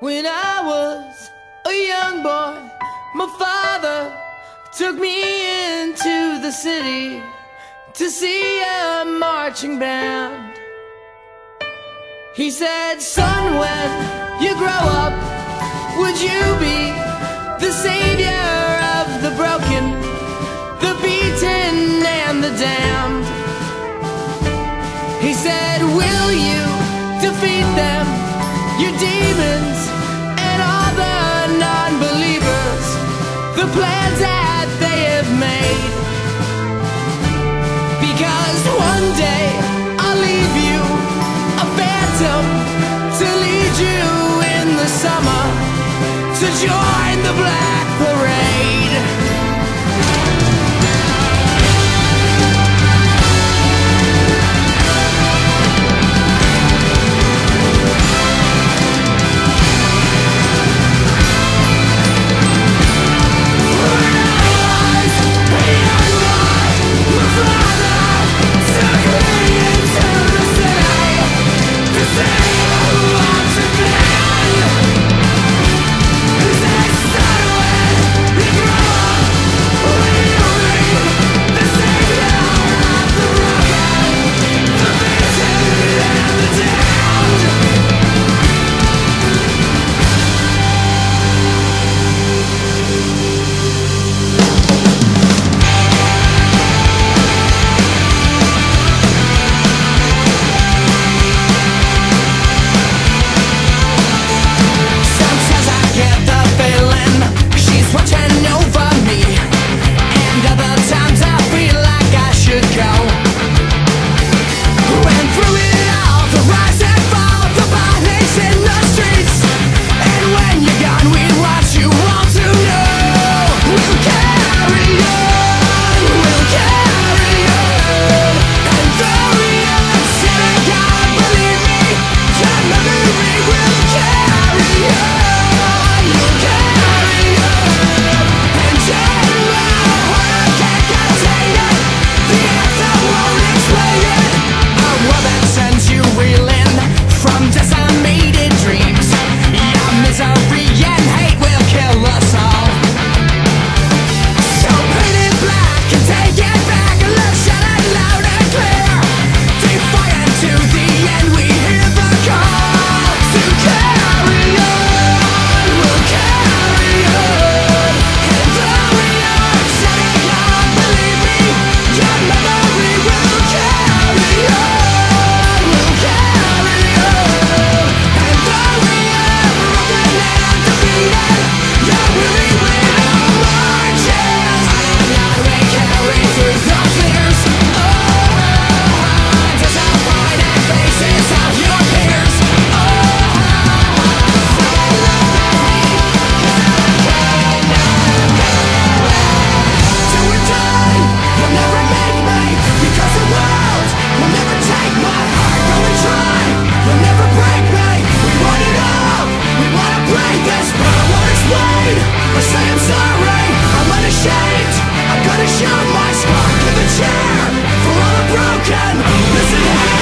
When I was a young boy, my father took me into the city to see a marching band. He said, son, when you grow up, would you be the savior of the broken, the beaten and the damned? He said, will you defeat them, your demons? plans that they have made. Because one day I'll leave you a phantom to lead you in the summer to join the black parade. take I say I'm sorry, I'm unashamed I'm gonna show my spark in the chair For all the broken, listen here